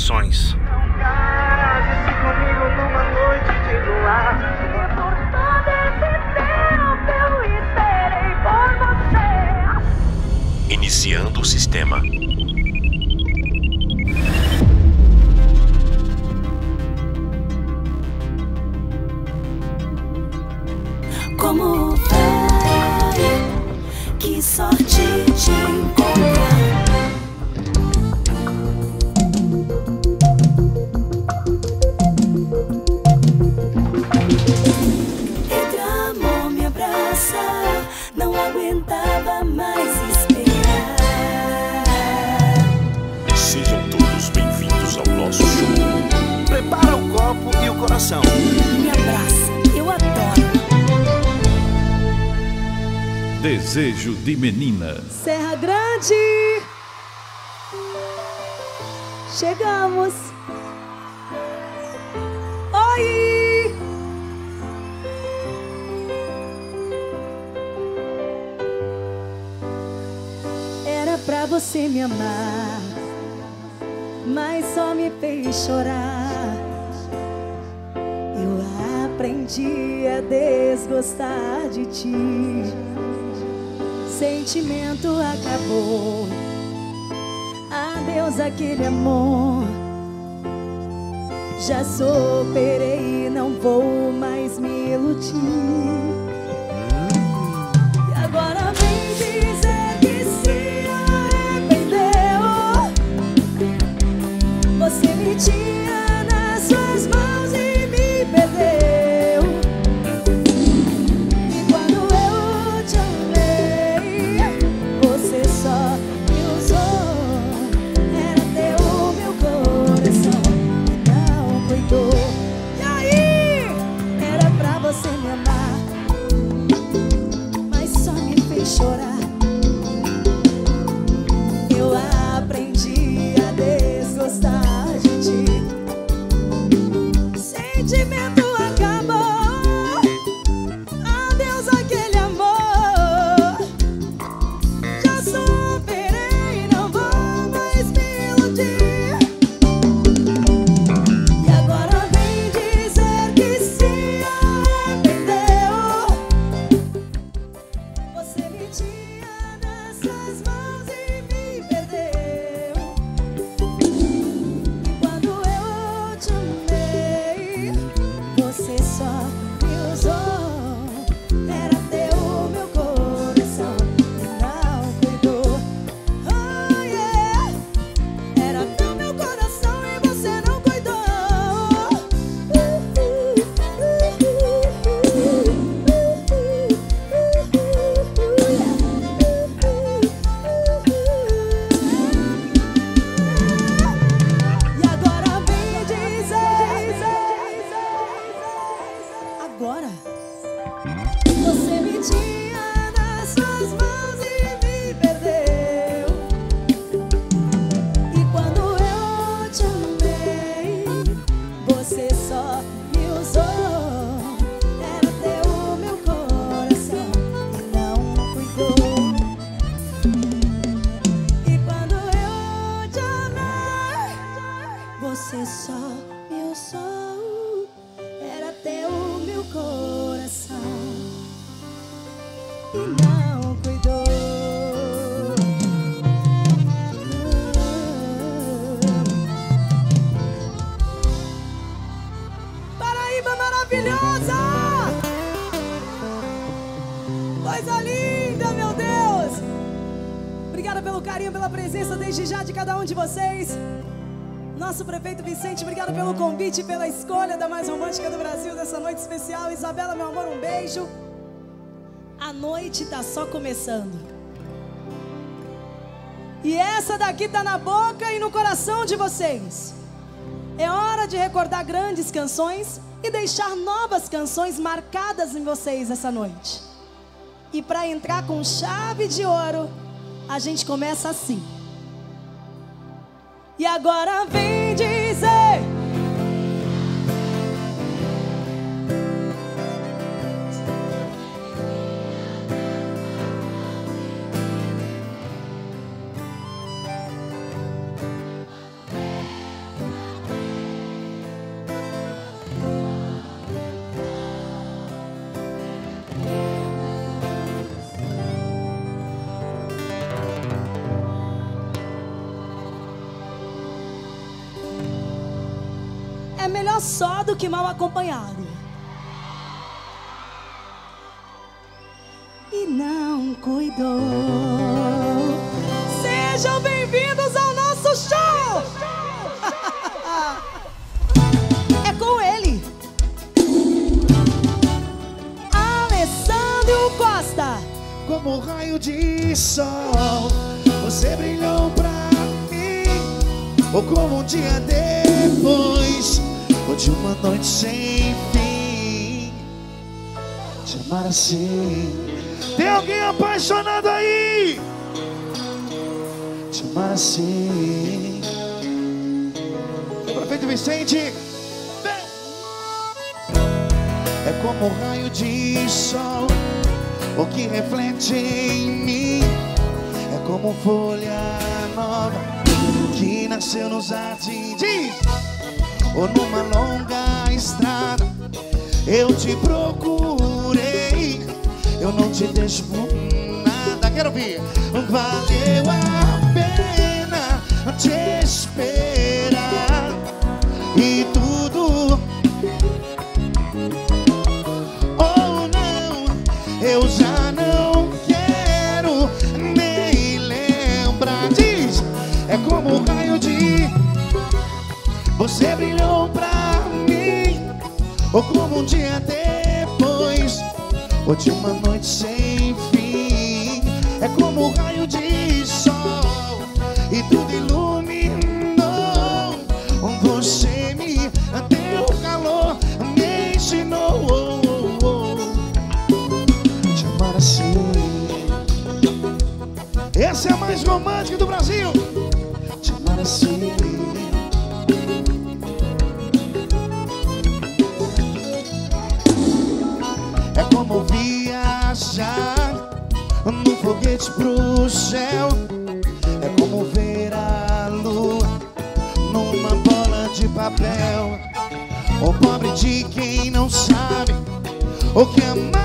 Corações. Case-se comigo numa noite de luar. E por todo esse tempo eu esperei por você. Iniciando o sistema. Como vai? Que sorte te encontrar. Coração. Me abraça, eu adoro. Desejo de menina. Serra Grande. Chegamos. Oi! Era pra você me amar, mas só me fez chorar. Eu aprendi a desgostar de ti sentimento acabou. Adeus aquele amor. Já superei, não vou mais me iludir. De vocês. Nosso prefeito Vicente, obrigada pelo convite e pela escolha da mais romântica do Brasil dessa noite especial. Isabela, meu amor, um beijo. A noite tá só começando. E essa daqui tá na boca e no coração de vocês. É hora de recordar grandes canções e deixar novas canções marcadas em vocês essa noite. E para entrar com chave de ouro, a gente começa assim. E agora vem dizer. Só do que mal acompanhado. E não cuidou. Sejam bem-vindos ao nosso show! é com ele. Alessandro Costa. Como um raio de sol, você brilhou pra mim. Ou como um dia depois, ou de uma noite sem fim. Te amar assim. Tem alguém apaixonado aí? Te amar assim. Prefeito Vicente. É como um raio de sol o que reflete em mim é como folha nova que nasceu nos jardins ou numa longa estrada. Eu te procurei, eu não te deixo por nada. Quero ouvir. Valeu a pena te esperar e tudo ou não, eu já não quero nem lembrar. Diz, é como um raio você brilhou pra mim, ou como um dia depois, ou de uma noite sem fim. É como um raio de de quem não sabe o que amar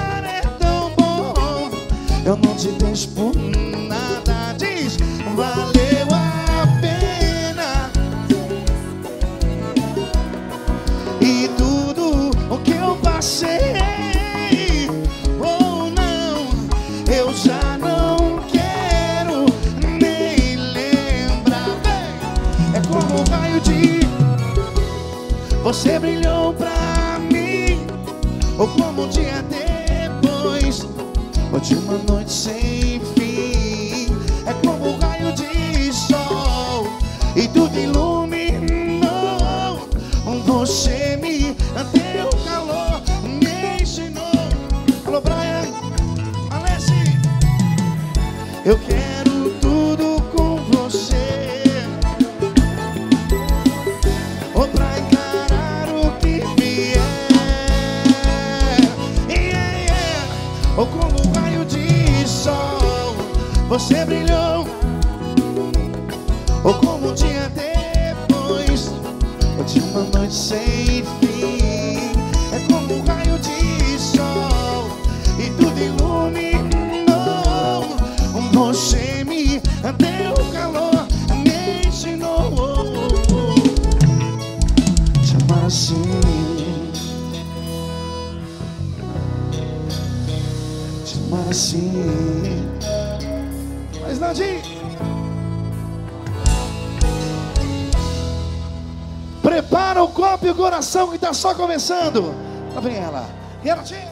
só começando. Lá vem ela. Renatinha.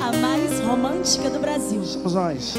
A mais romântica do Brasil. Somos nós.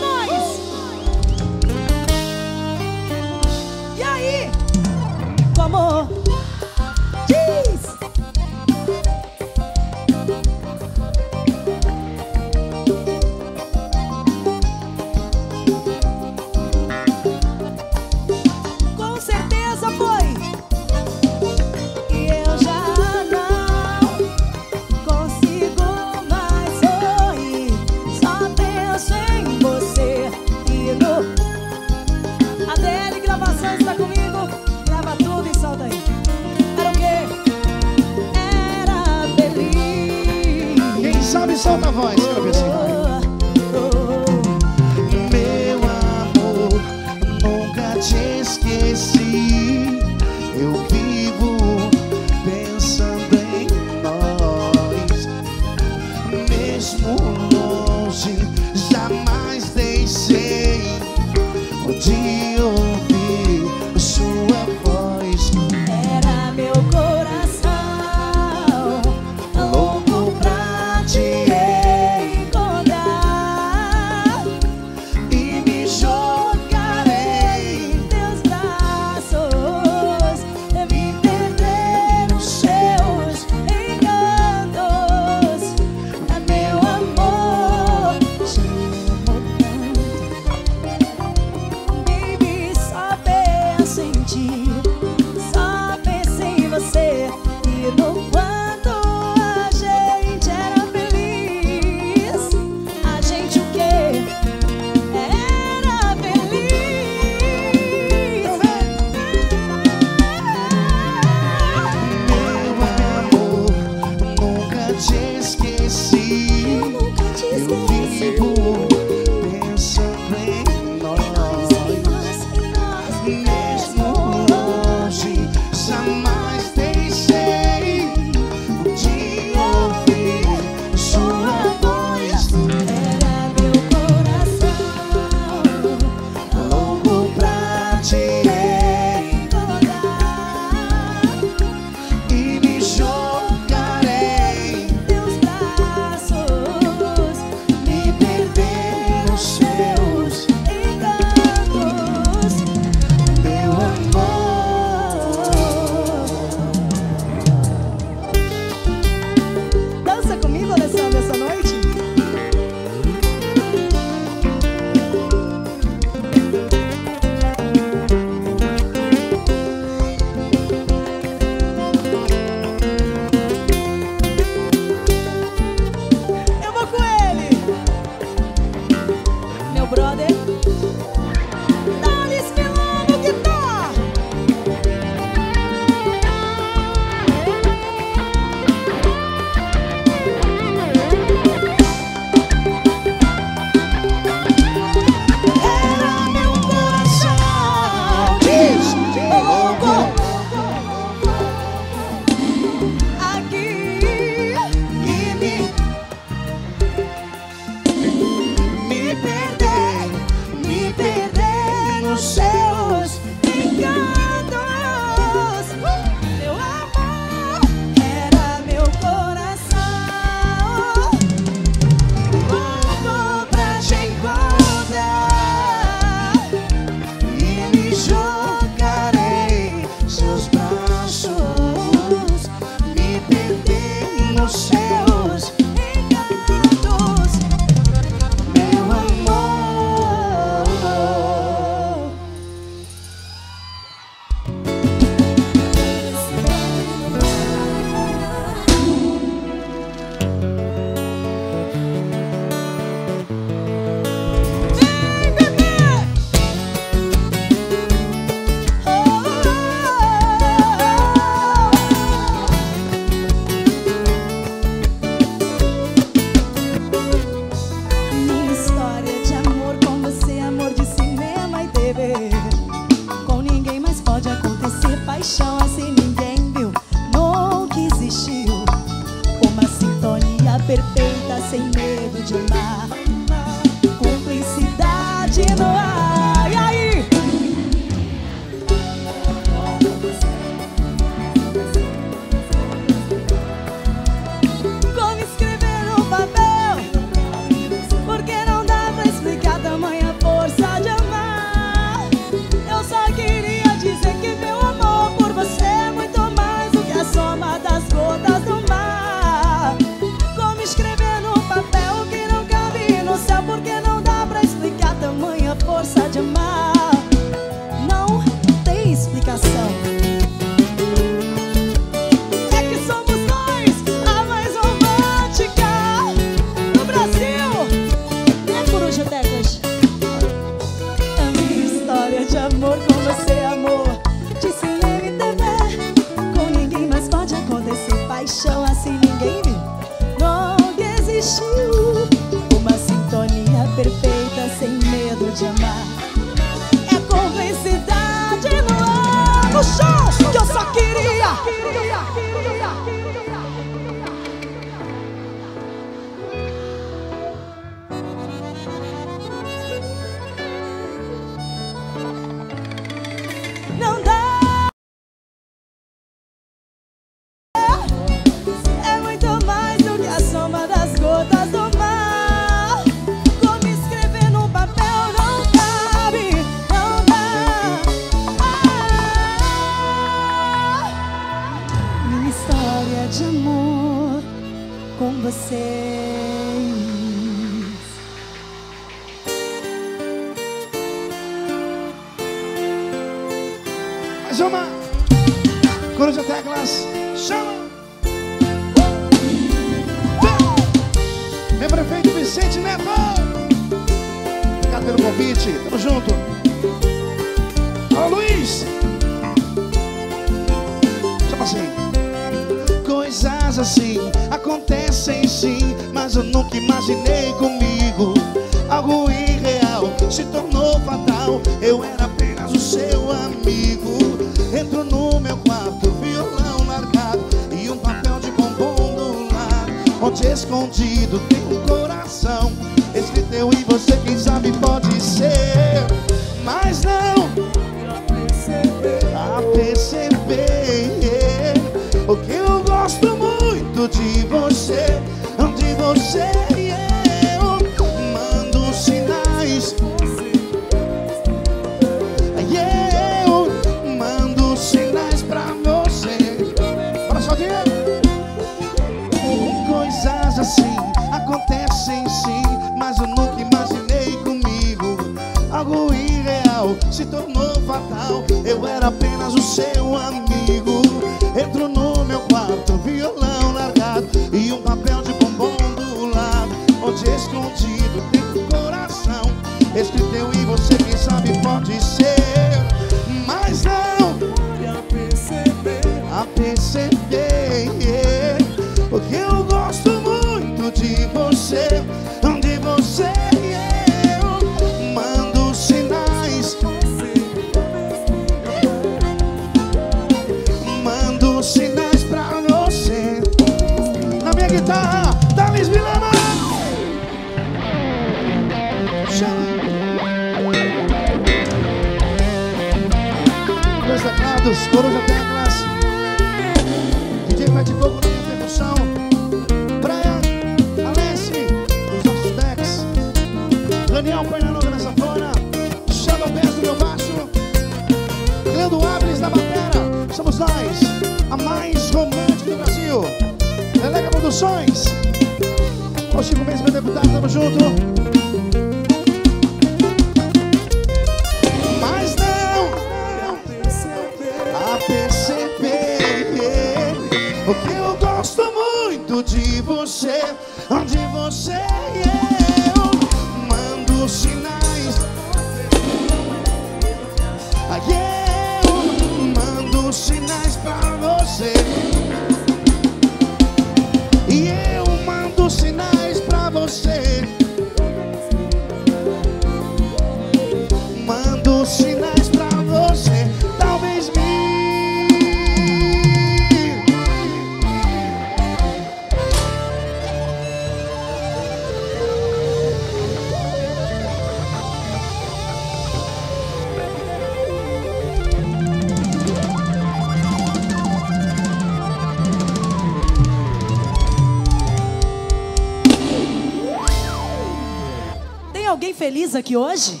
aqui hoje?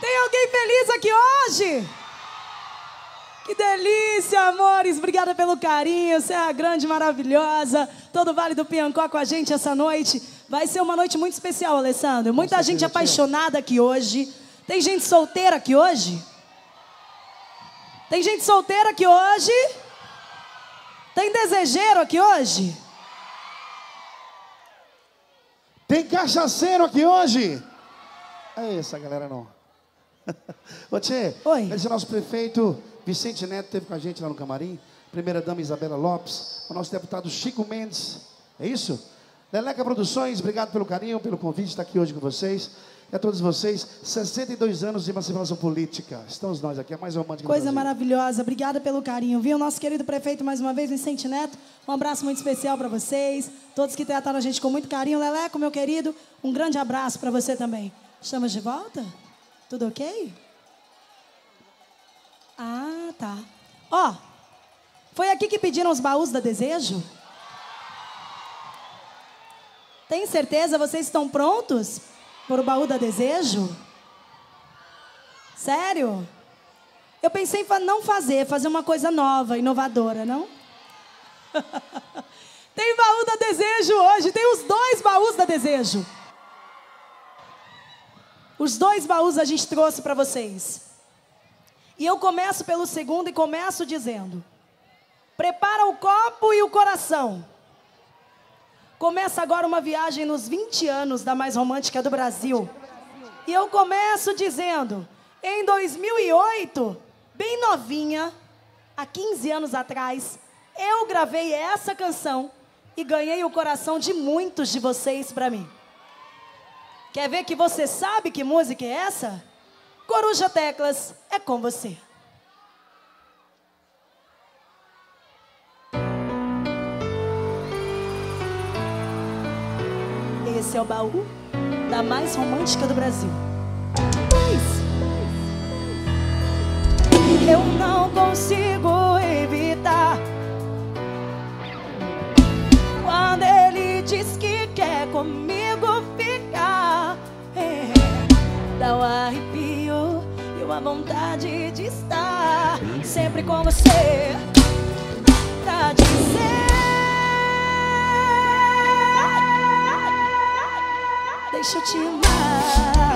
Tem alguém feliz aqui hoje? Que delícia, amores! Obrigada pelo carinho. Você é a grande, maravilhosa. Todo o Vale do Piancó com a gente essa noite. Vai ser uma noite muito especial, Alessandro. Muita gente apaixonada aqui hoje. Tem gente solteira aqui hoje? Tem gente solteira aqui hoje? Tem desejeiro aqui hoje? Tem cachaceiro aqui hoje? É essa galera não. Ô Tchê, Oi. esse é nosso prefeito Vicente Neto teve com a gente lá no camarim. Primeira dama Isabela Lopes, o nosso deputado Chico Mendes. É isso? Leleca Produções, obrigado pelo carinho, pelo convite, estar aqui hoje com vocês. E a todos vocês, 62 anos de emancipação política. Estamos nós aqui, a mais romântica Coisa maravilhosa. Obrigada pelo carinho, viu? Nosso querido prefeito, mais uma vez, Vicente Neto. Um abraço muito especial para vocês. Todos que trataram a gente com muito carinho. Leleco, meu querido, um grande abraço para você também. Estamos de volta? Tudo ok? Ah, tá. Ó, foi aqui que pediram os baús da Desejo? Tem certeza? Vocês estão prontos o baú da Desejo? Sério? Eu pensei em não fazer, fazer uma coisa nova, inovadora, não? tem baú da Desejo hoje, tem os dois baús da Desejo. Os dois baús a gente trouxe para vocês. E eu começo pelo segundo e começo dizendo: prepara o copo e o coração. Começa agora uma viagem nos 20 anos da mais romântica do Brasil. E eu começo dizendo: em 2008, bem novinha, há 15 anos atrás, eu gravei essa canção e ganhei o coração de muitos de vocês para mim. Quer ver que você sabe que música é essa? Coruja Teclas é com você. Esse é o baú da mais romântica do Brasil. Eu não consigo evitar quando ele diz que quer comigo ficar. É, dá um arrepio e uma vontade de estar sempre com você. Pra dizer, deixa eu te amar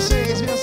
vocês, minhas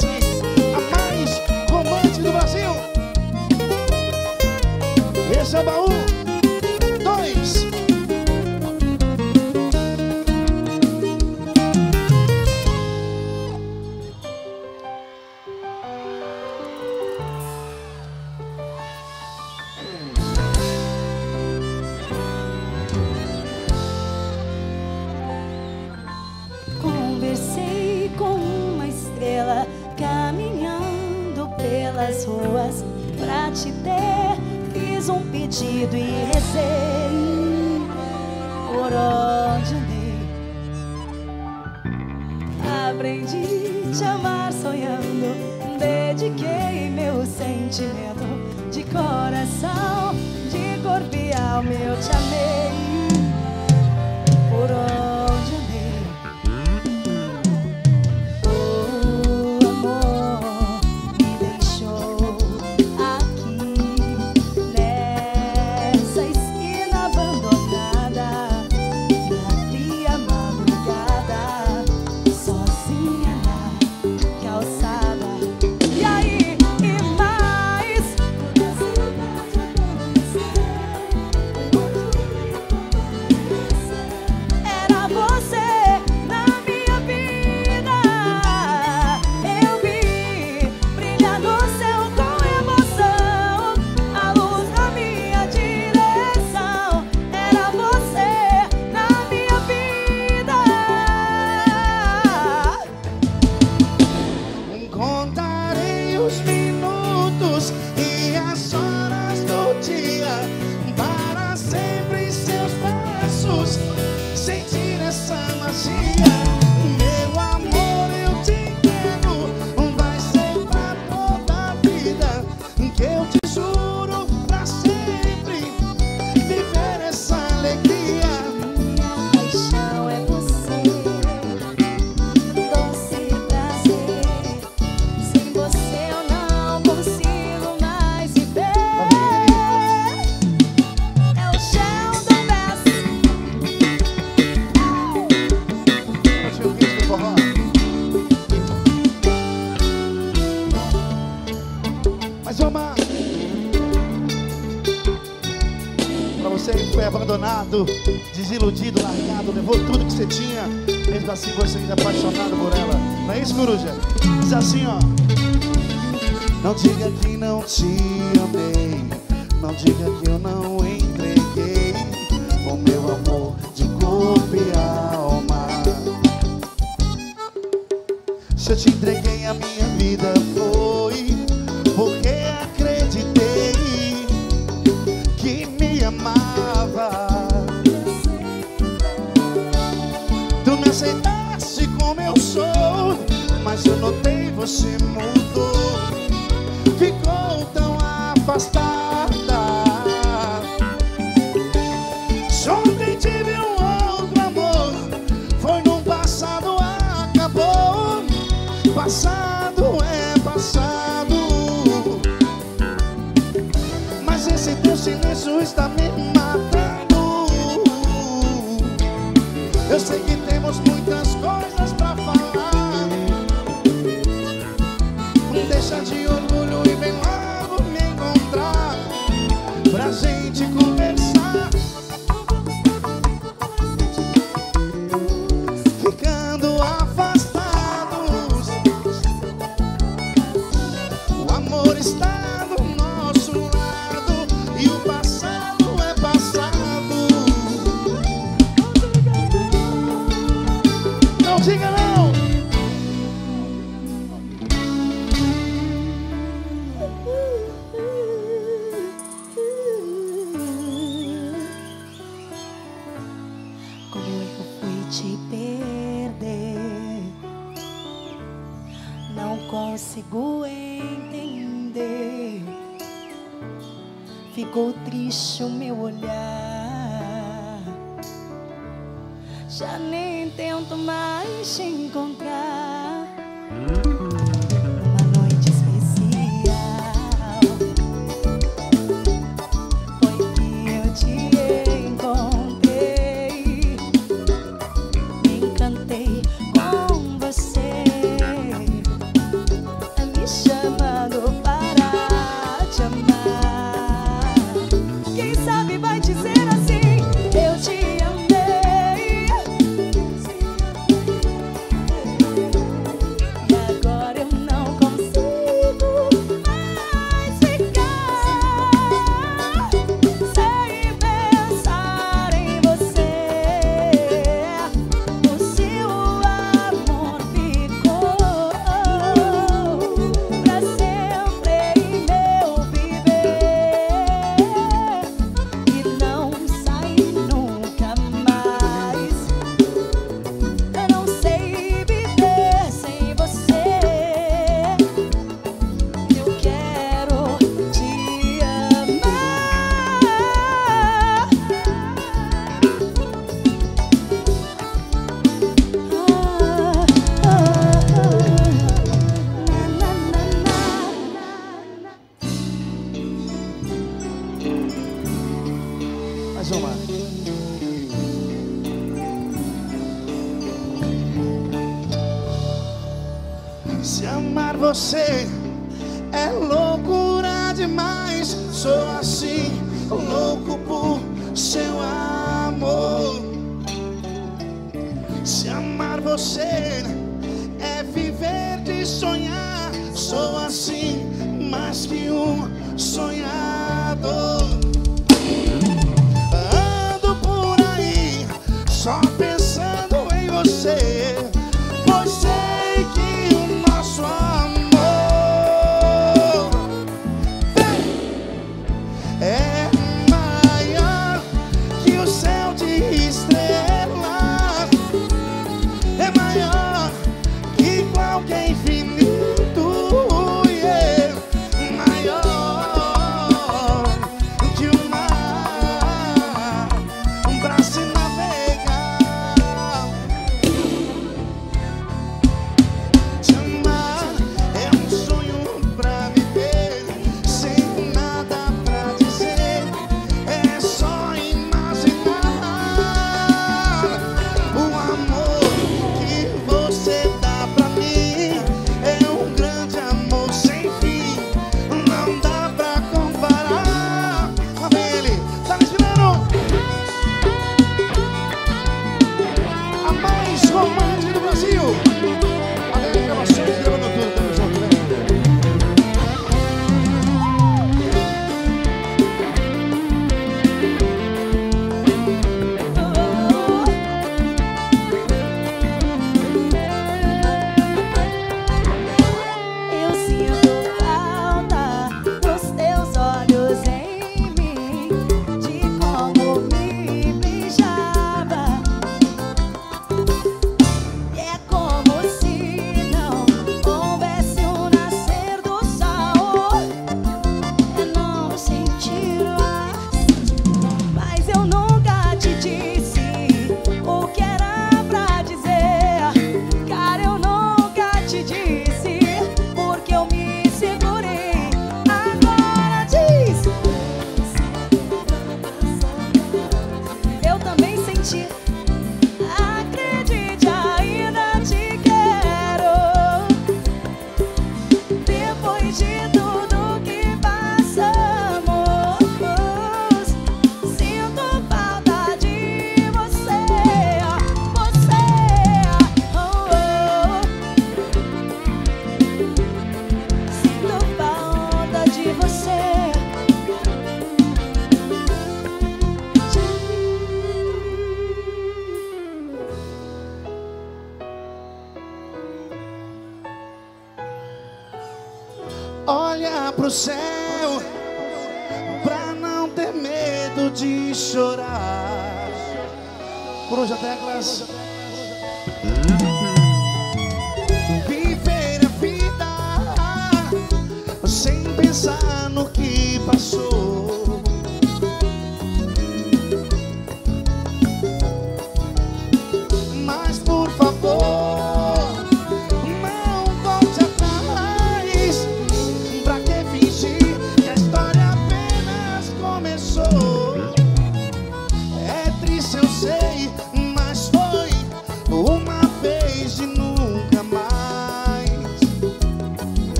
desiludido, largado, levou tudo que você tinha. Mesmo assim você ainda é apaixonado por ela. Não é isso, coruja? Diz assim, ó. Não diga que não te amei. Não diga que eu não entreguei o meu amor de corpo e alma. Se eu te entreguei a minha vida, mas eu notei você mudou. Ficou tão afastado.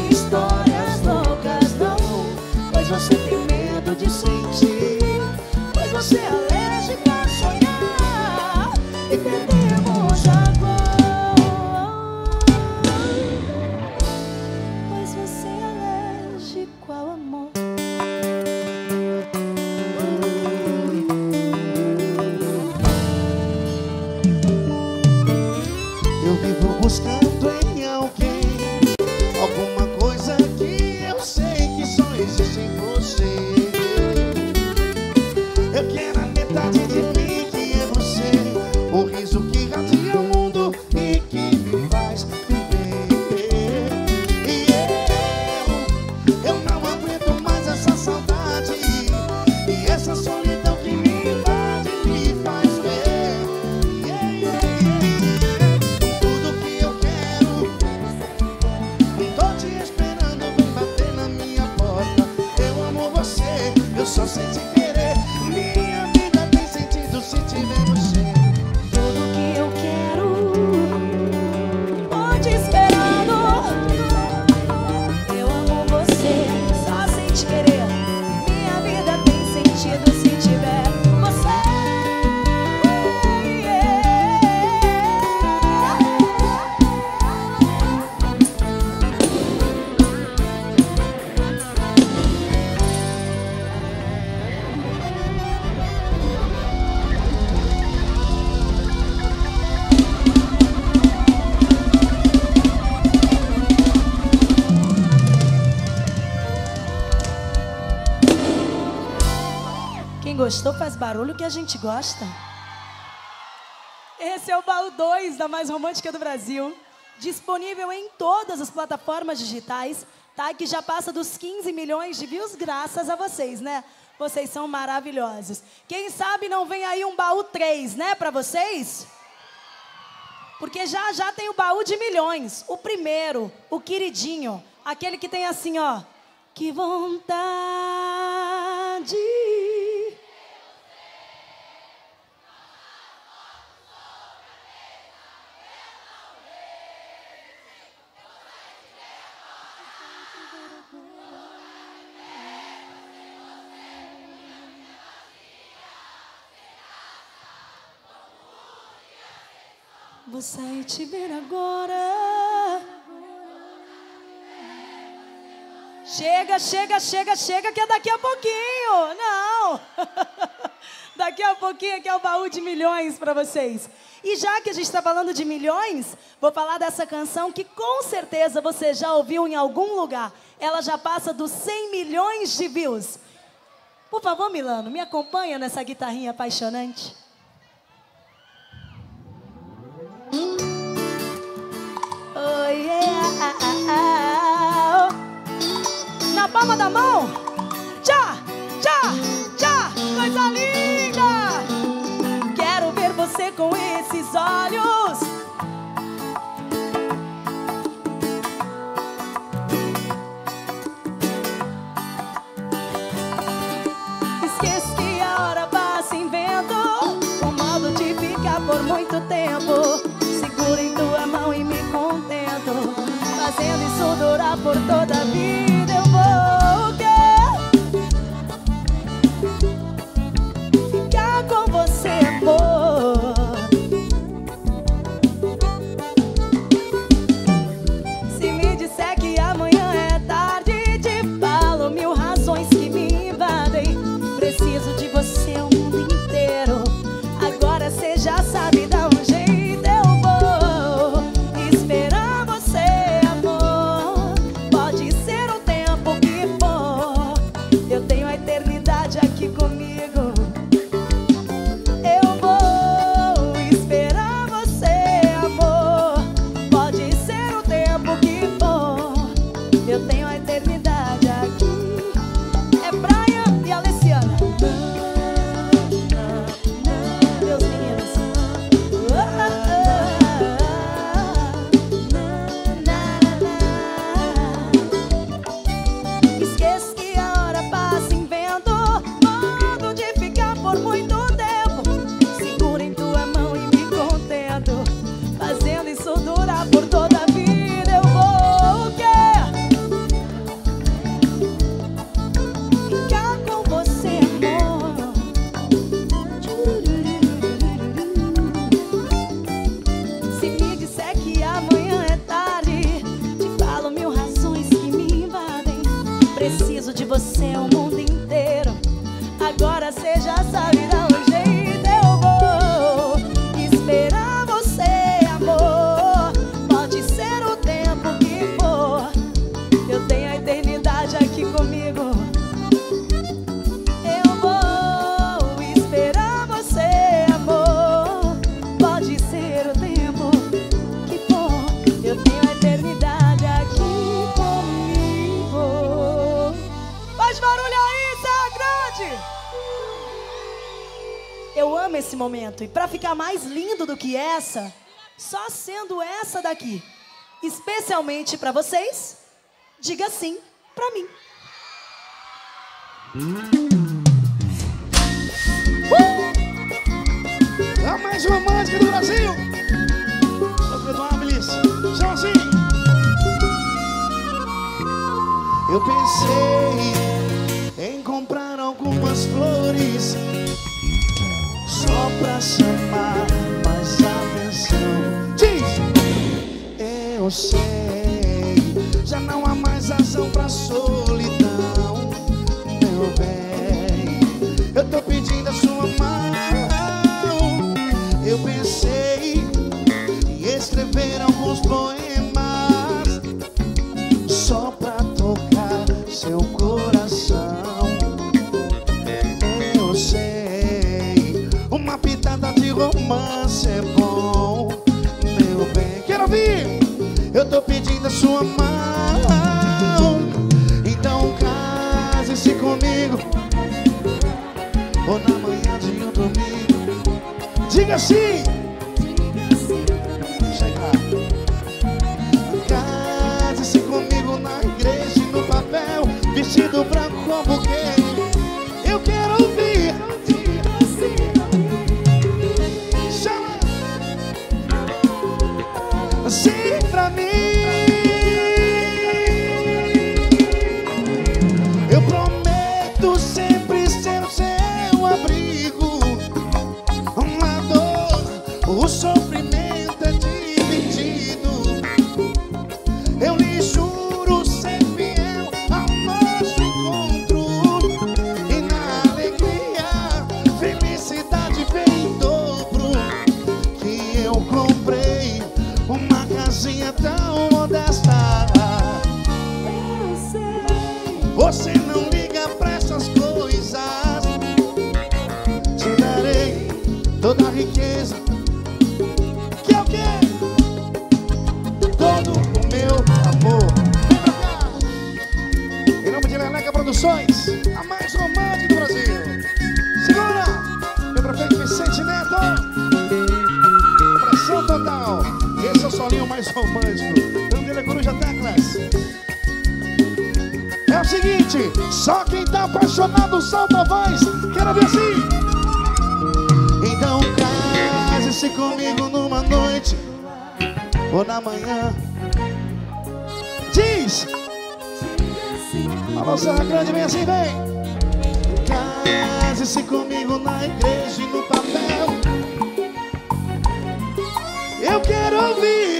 histórias. gostou faz barulho que a gente gosta. Esse é o baú 2 da mais romântica do Brasil. Disponível em todas as plataformas digitais, tá? Que já passa dos 15 milhões de views, graças a vocês, né? Vocês são maravilhosos. Quem sabe não vem aí um baú 3, né, para vocês? Porque já já tem o baú de milhões. O primeiro, o queridinho, aquele que tem assim, ó, que vontade Vou sair te ver agora. Chega, chega, chega, chega, que é daqui a pouquinho. Não. daqui a pouquinho que é o baú de milhões para vocês. E já que a gente está falando de milhões, vou falar dessa canção que com certeza você já ouviu em algum lugar. Ela já passa dos 100 milhões de views. Por favor, Milano, me acompanha nessa guitarrinha apaixonante. Na mão. Tchá. Coisa linda. Quero ver você com esses olhos. Amo esse momento. E pra ficar mais lindo do que essa, só sendo essa daqui, especialmente pra vocês, diga sim pra mim. É a mais romântica do Brasil. Abilis, chama assim. Eu pensei em comprar algumas flores só pra chamar mais atenção. Diz! Eu sei, já não há mais razão pra solidão, meu bem. Eu tô pedindo a sua mão. Eu pensei em escrever alguns poemas romance é bom, meu bem. Quero ouvir? Eu tô pedindo a sua mão. Então case-se comigo. Ou na manhã de um domingo. Diga sim. Chega. Case-se comigo na igreja e no papel, vestido branco com buquê. Eu quero ouvir. apaixonado, salta a voz. Quero ver assim. Então case-se comigo numa noite ou na manhã. Diz. A nossa grande vem assim, vem. Case-se comigo na igreja e no papel. Eu quero ouvir.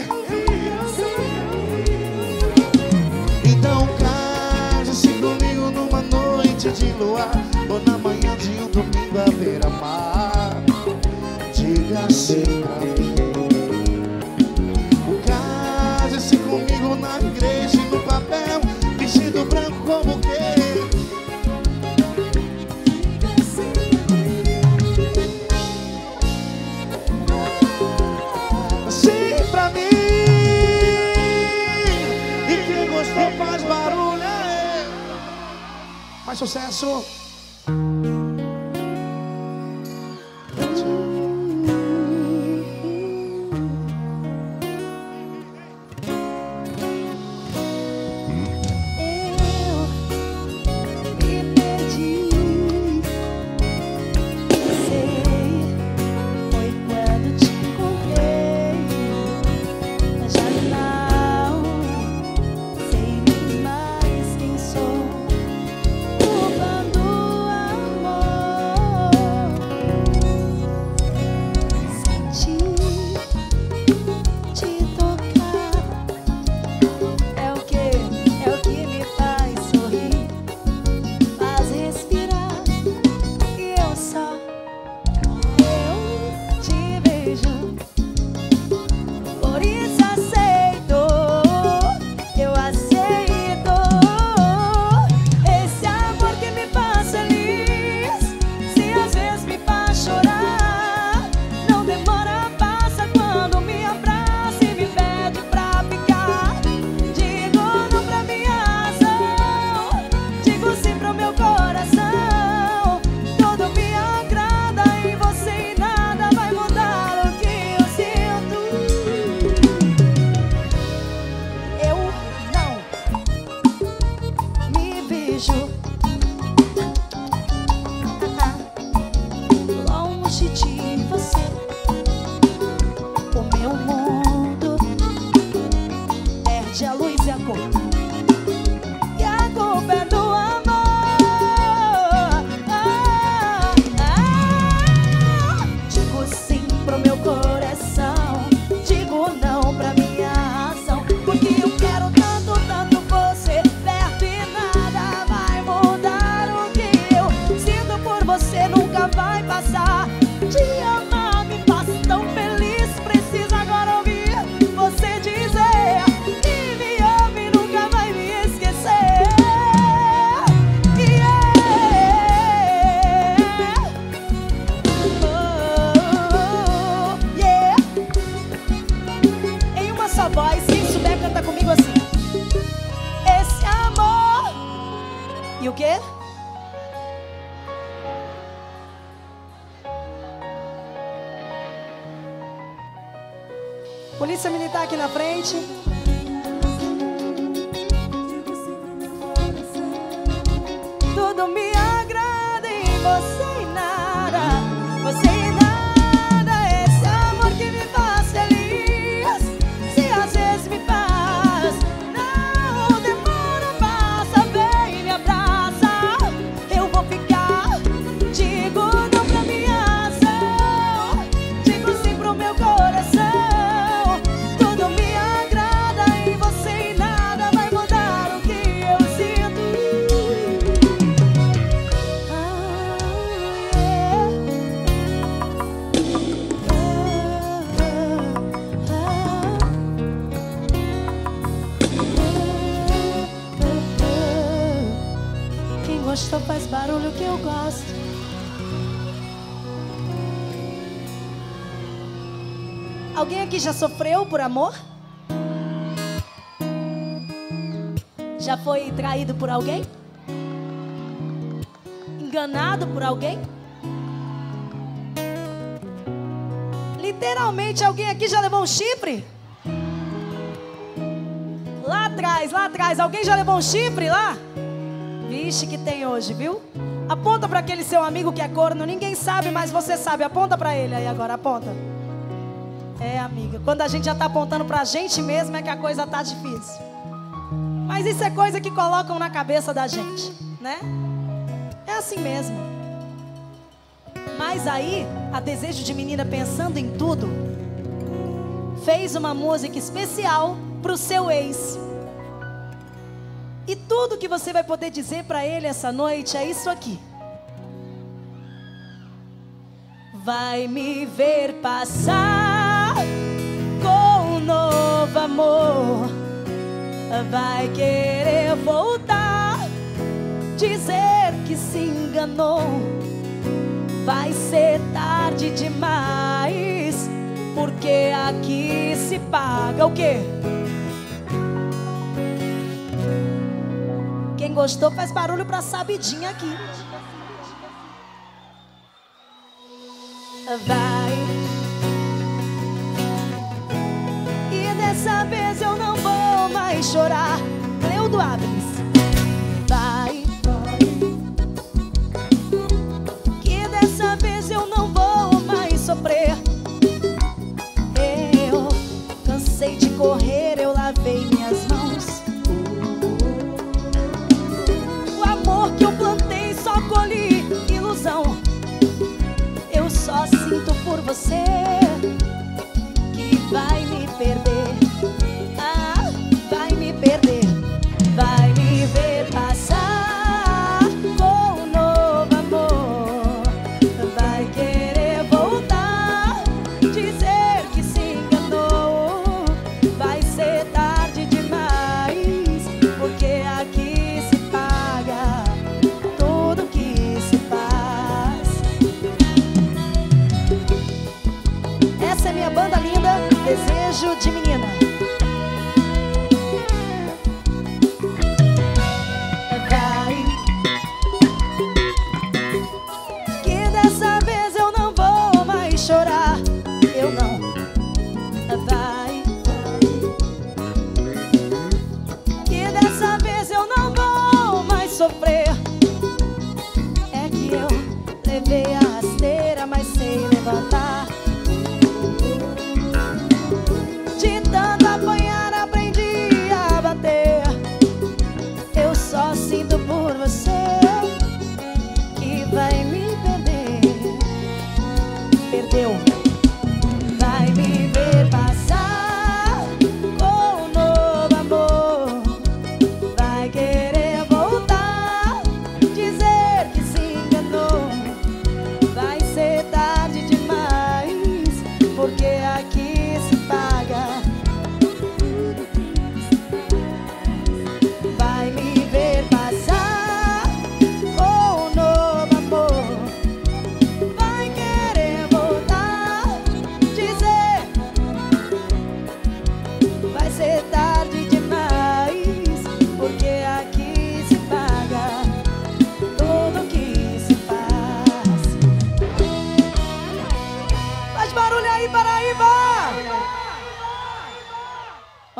noite de luar Ou na manhã de um domingo haverá mar. Diga assim pra mim. sucesso! já sofreu por amor? Já foi traído por alguém? Enganado por alguém? Literalmente alguém aqui já levou um chifre? Lá atrás, lá atrás, alguém já levou um chifre lá? Vixe que tem hoje, viu? Aponta para aquele seu amigo que é corno, ninguém sabe, mas você sabe. Aponta para ele aí agora, aponta. É, amiga, quando a gente já tá apontando pra gente mesmo é que a coisa tá difícil. Mas isso é coisa que colocam na cabeça da gente, né? É assim mesmo. Mas aí, a Desejo de Menina pensando em tudo, fez uma música especial pro seu ex. E tudo que você vai poder dizer para ele essa noite é isso aqui. Vai me ver passar amor. Vai querer voltar, dizer que se enganou. Vai ser tarde demais, porque aqui se paga o quê? Quem gostou faz barulho pra sabidinha aqui. Vai. Dessa vez eu não vou mais chorar. Cleudo Aves. Vai. Que dessa vez eu não vou mais sofrer. Eu cansei de correr, eu lavei minhas mãos. O amor que eu plantei só colhi ilusão. Eu só sinto por você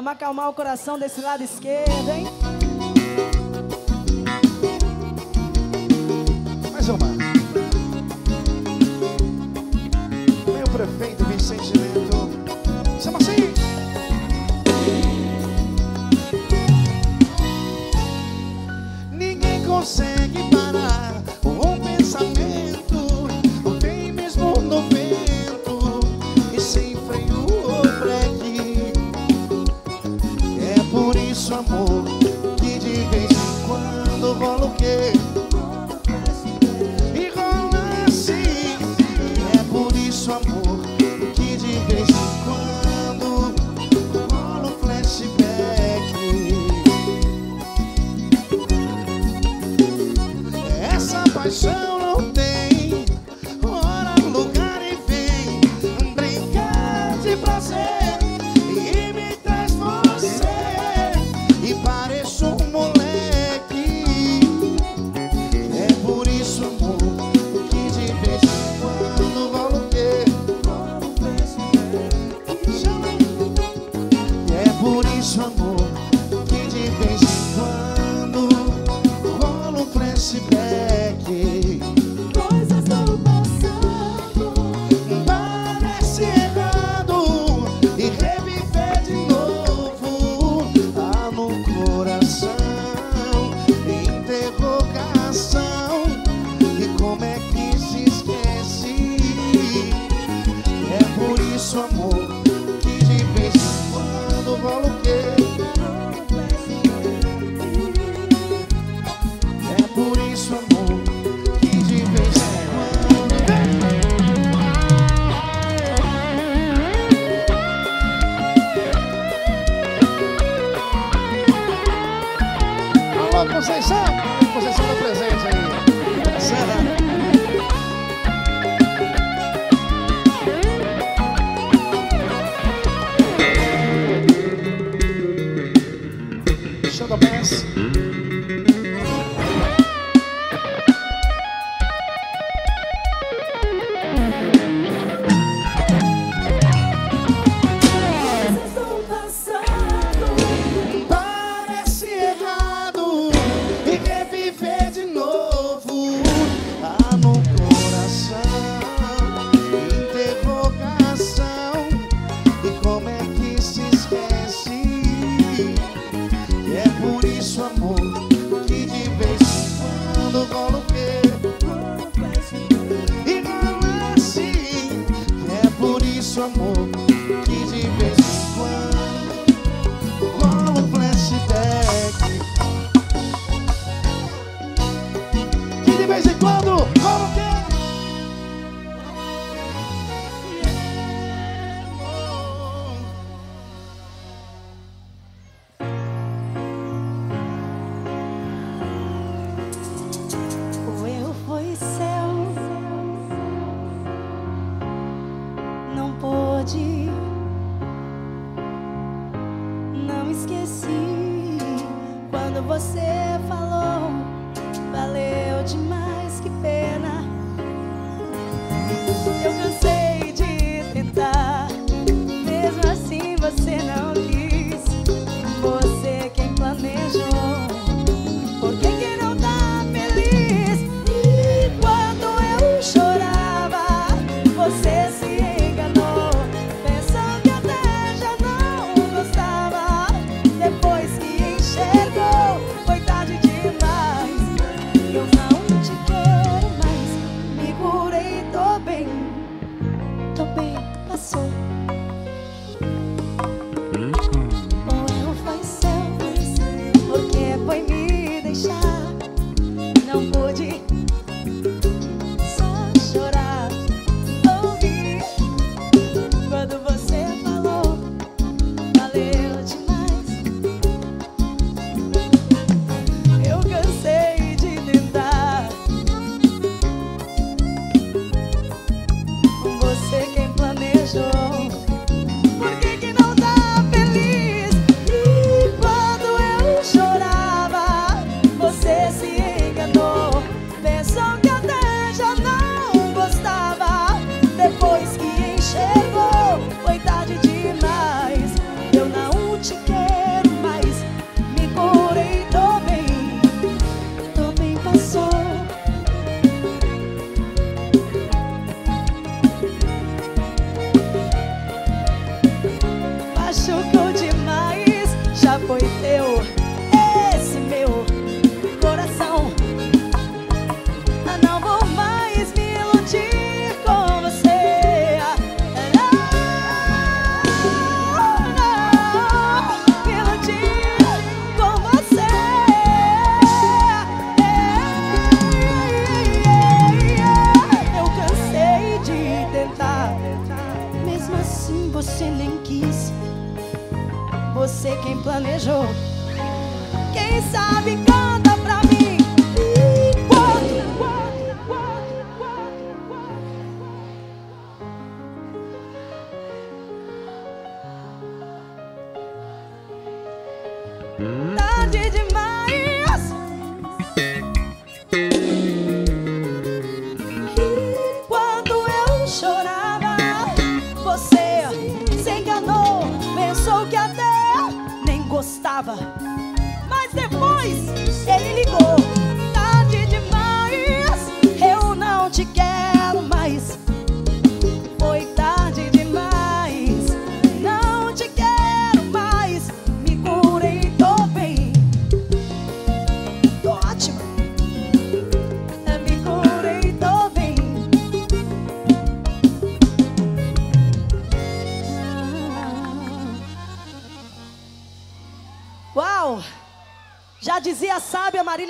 Vamos acalmar o coração desse lado esquerdo, hein?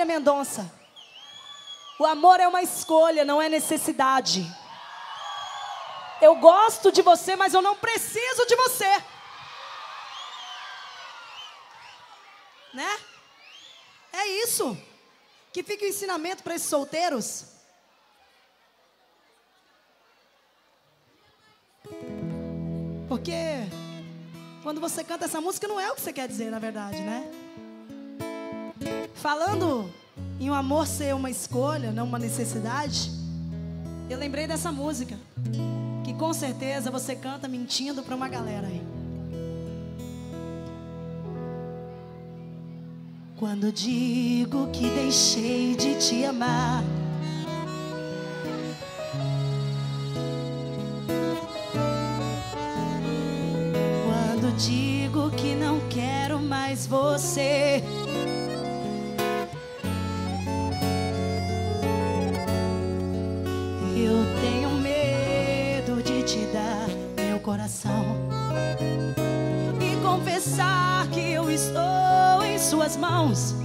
Mendonça. O amor é uma escolha, não é necessidade. Eu gosto de você, mas eu não preciso de você. Né? É isso. Que fica o ensinamento para esses solteiros. Porque quando você canta essa música, não é o que você quer dizer, na verdade, né? Falando em o um amor ser uma escolha, não uma necessidade, eu lembrei dessa música. Que com certeza você canta mentindo para uma galera aí. Quando digo que deixei de te amar. Quando digo que não quero mais você. Coração e confessar que eu estou em suas mãos.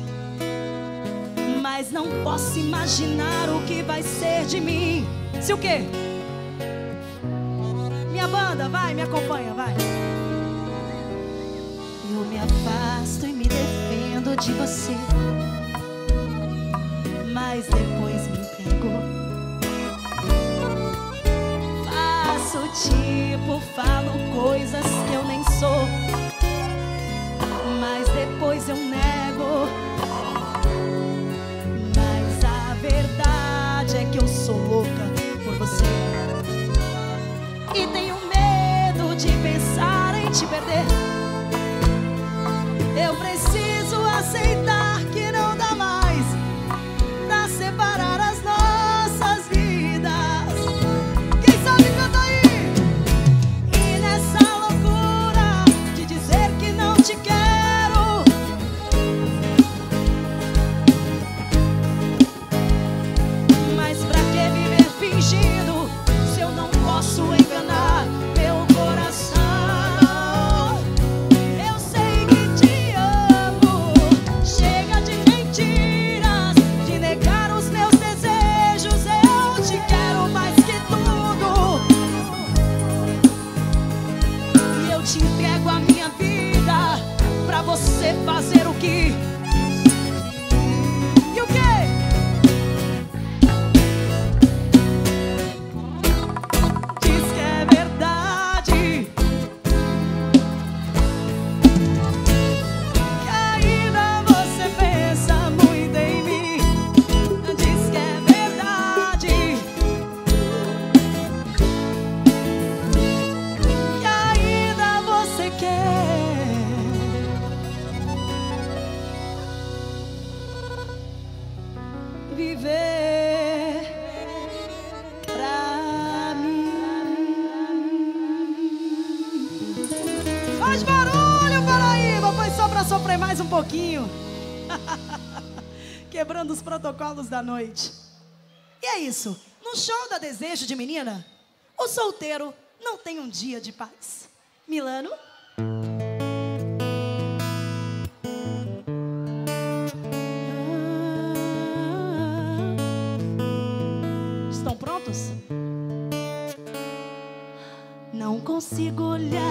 Mas não posso imaginar o que vai ser de mim. Se o quê? Minha banda, vai, me acompanha, vai. Eu me afasto e me defendo de você. Mas depois tipo, falo coisas que eu nem sou. Mas depois eu nego. Mas a verdade é que eu sou louca por você. E tenho medo de pensar em te perder. Eu preciso protocolos da noite. E é isso. No show da Desejo de Menina, o solteiro não tem um dia de paz. Milano? Estão prontos? Não consigo olhar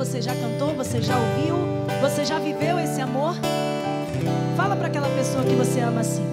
você já cantou, você já ouviu, você já viveu esse amor? Fala para aquela pessoa que você ama assim.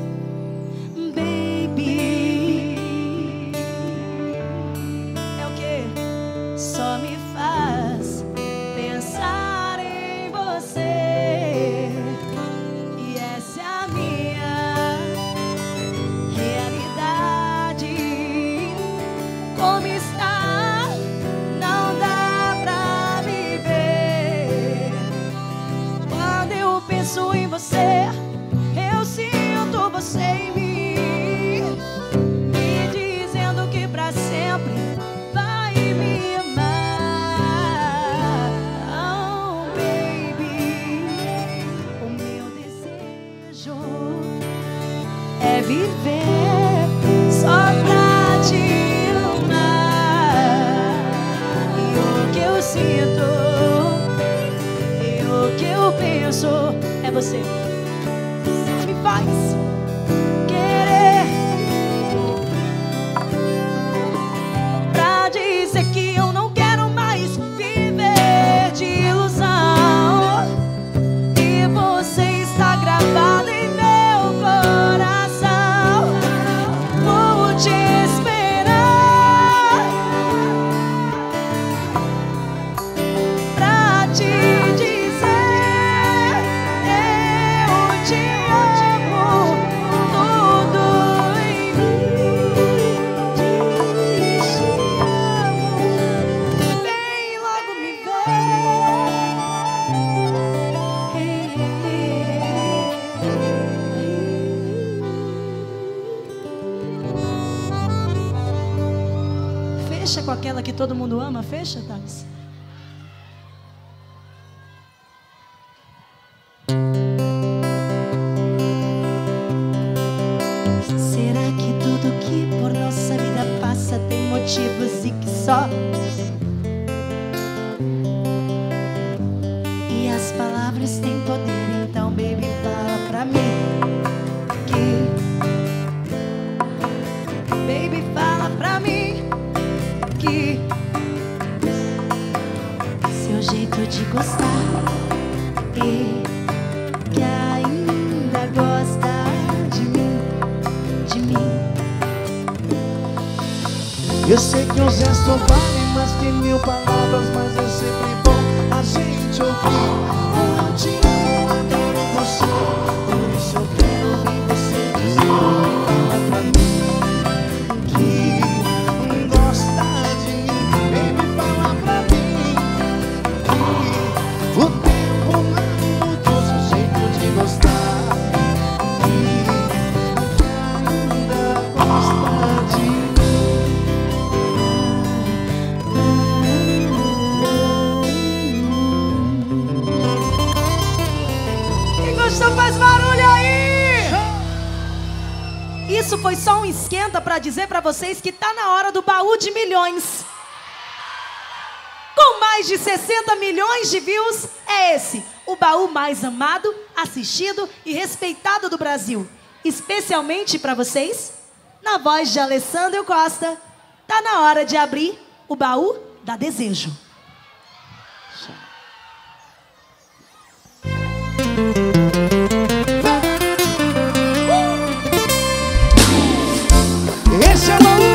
é viver só pra te amar. E o que eu sinto e o que eu penso é você. Você me faz. todo mundo ama? Fecha, Thales. só esquenta para dizer para vocês que tá na hora do baú de milhões. Com mais de 60 milhões de views, é esse o baú mais amado, assistido e respeitado do Brasil. Especialmente para vocês, na voz de Alessandro Costa, tá na hora de abrir o baú da Desejo. Deixa a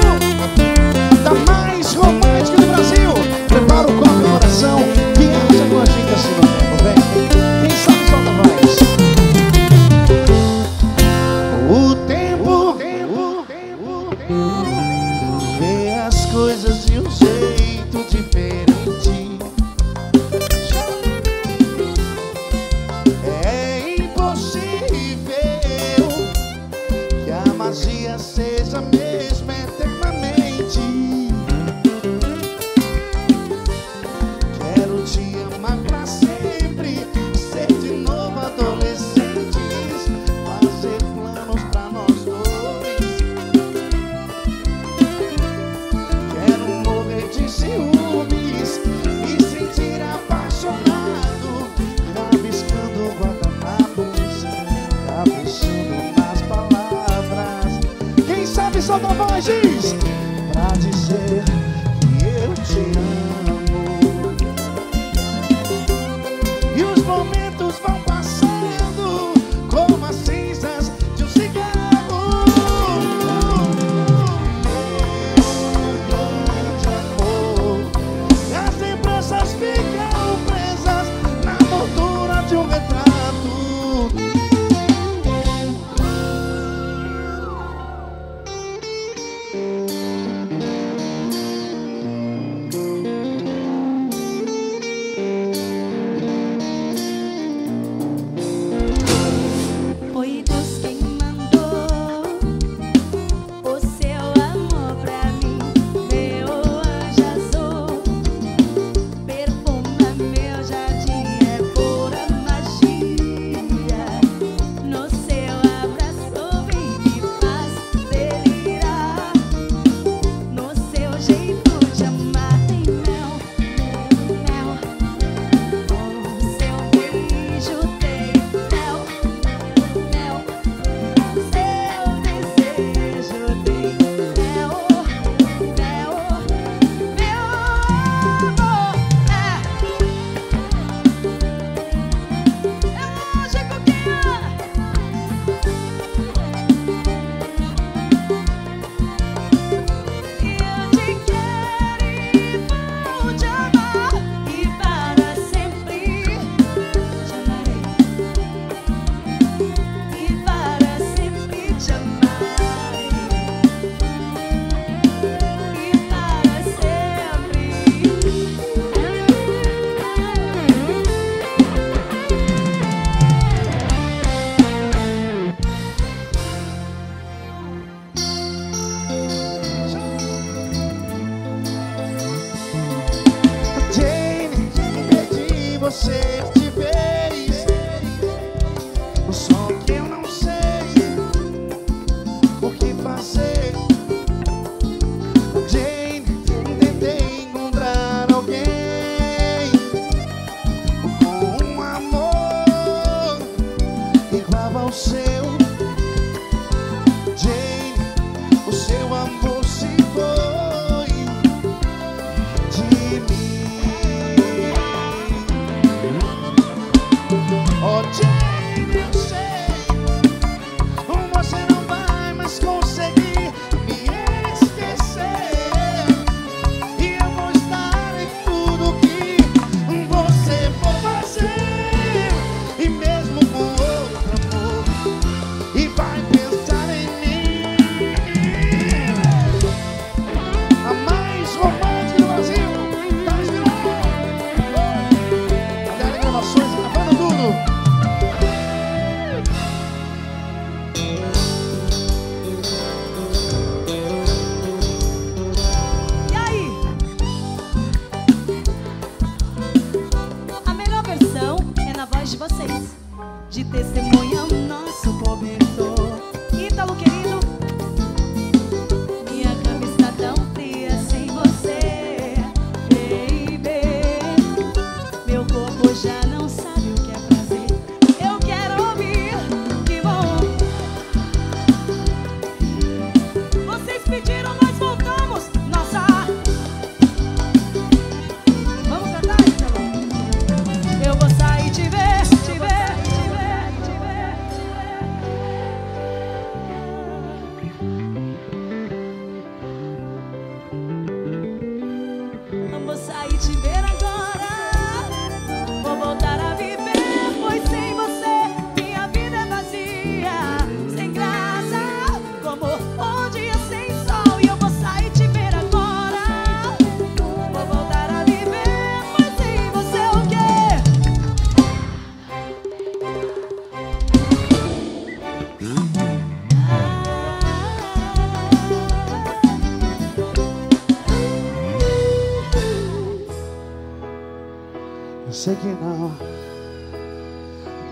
sei que não.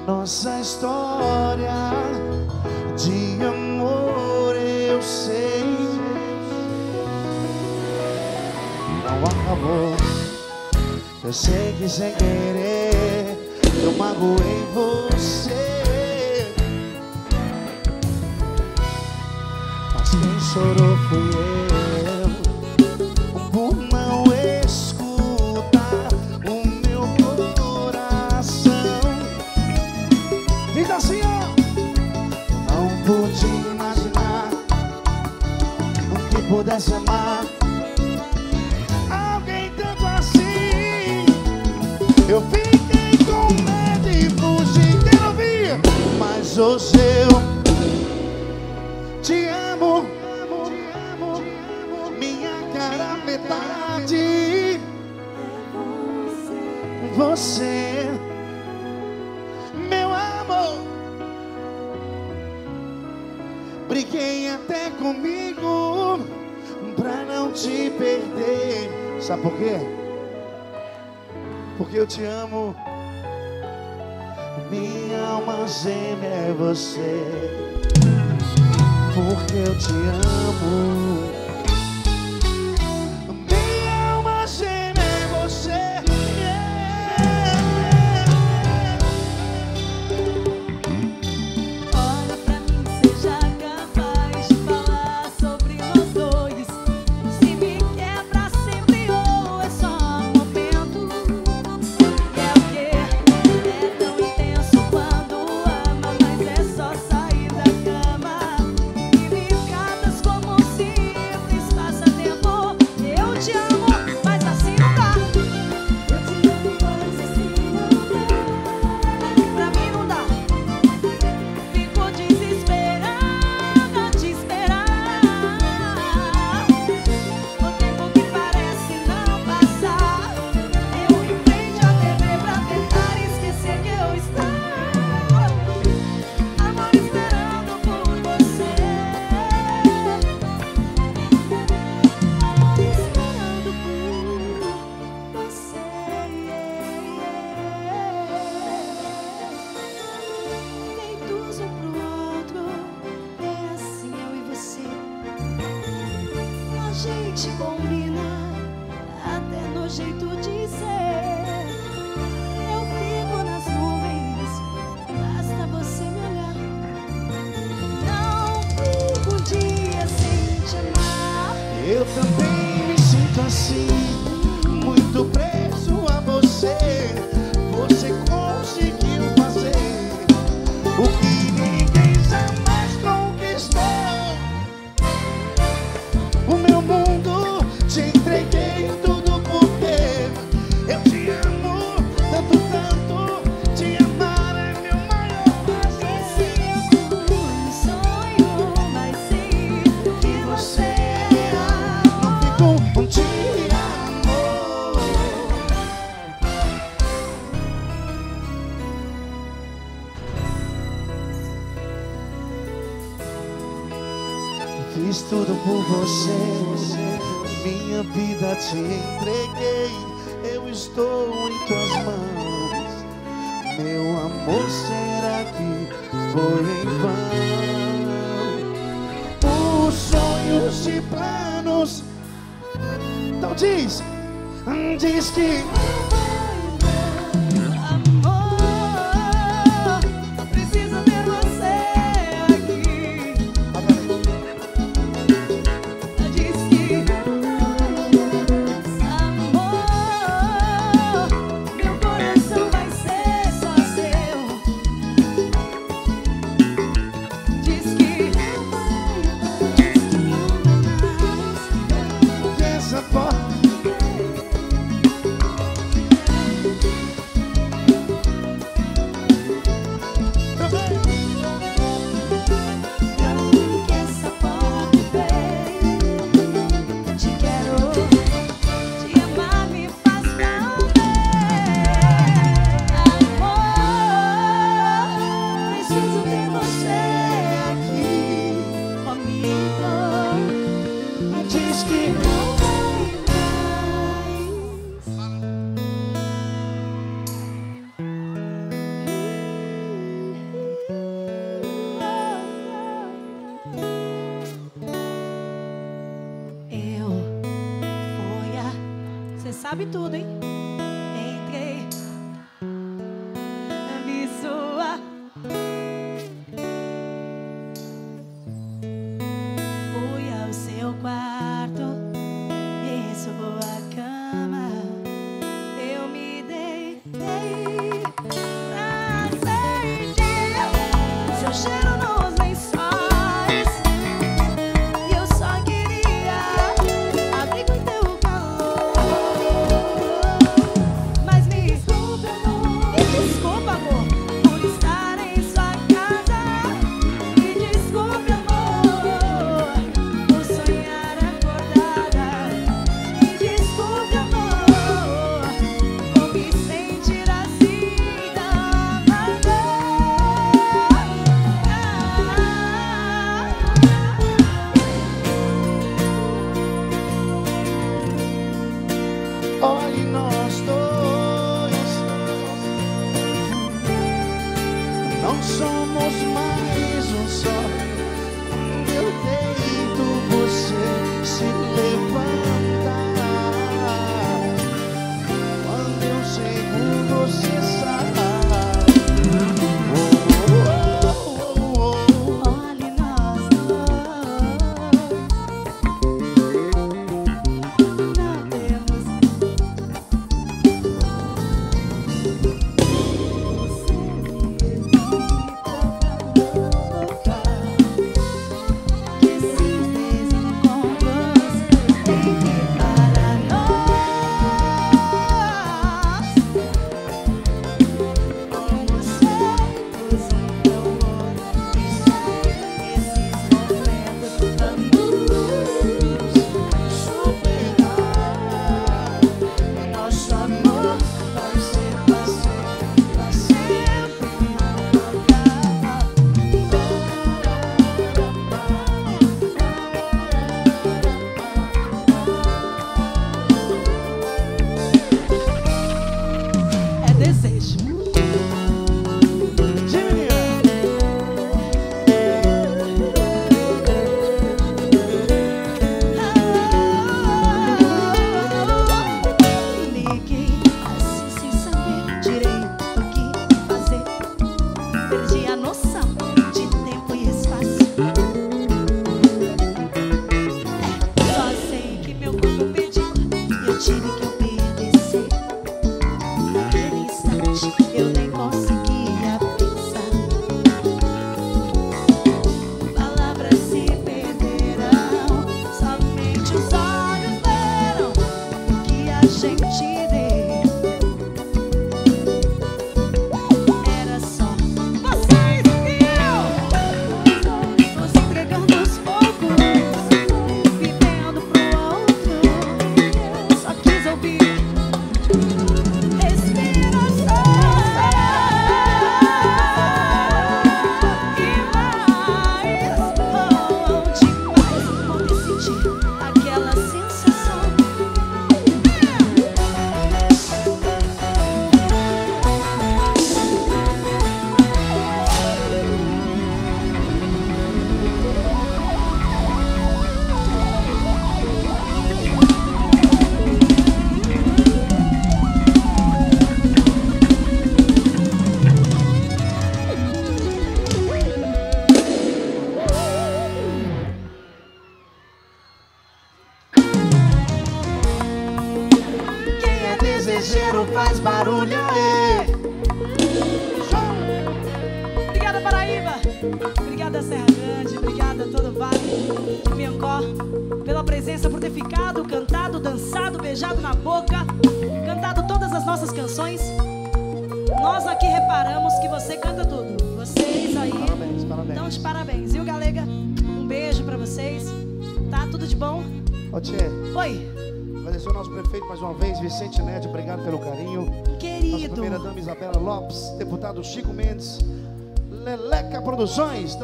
Nossa história de amor eu sei. Não acabou. Eu sei que sem querer eu magoei você. Mas quem chorou foi eu. mais amar alguém tanto assim. Eu fiquei com medo e fugi de ouvir, mas hoje eu te amo, minha cara metade. Você, meu amor, briguei até comigo. Sabe por quê? Porque eu te amo. Minha alma gêmea é você. Porque eu te amo. see.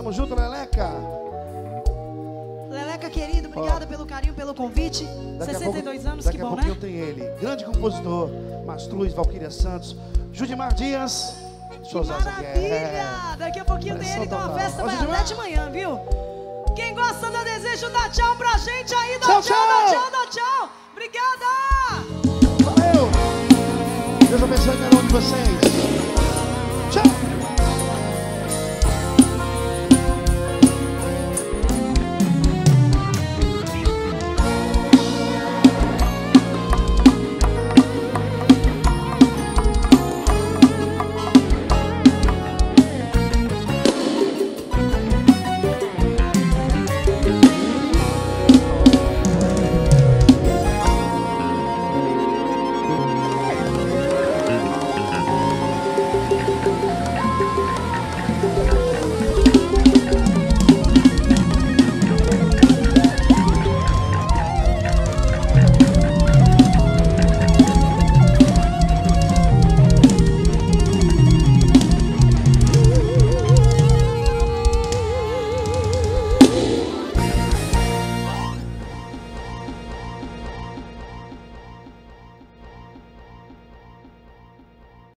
Tamo junto, Leleca. Leleca, querido, obrigada pelo carinho, pelo convite. Daqui a 62 pouco- anos, daqui que a bom, pouquinho né? tem ele, grande compositor, Mastruz, Valquíria Santos, Judimar Dias, Que maravilha! Daqui a pouquinho tem ele, então a festa vai até de manhã, viu? Quem gosta do desejo, dá tchau pra gente aí. Dá Tchau, tchau, dá tchau. tchau, dá tchau. Obrigada! Valeu! Deus abençoe cada um de vocês.